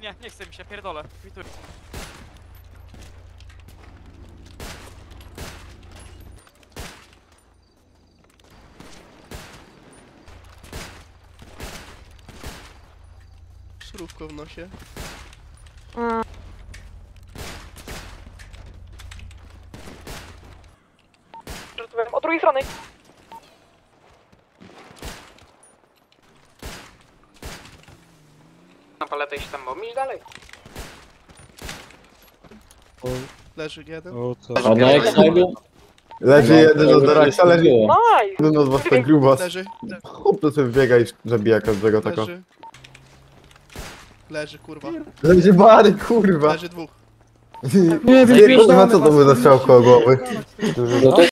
Nie, nie chce mi się, pierdolę. Kwituj. Surówko w nosie. Rozumiem. Od drugiej strony. Na paletę się tam bombisz dalej. Leży jeden. O co? A na Exile? Leży jeden od Doraksa, leży Nice! jeden od was ten grubas. Leży. Chłopcy sobie biega i zabija każdego tako. Leży. Leży, kurwa. Leży bary, kurwa. Leży dwóch. Nie, kurwa, co to był za strzał koło głowy? No to